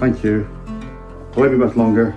Thank you. I won't be much longer.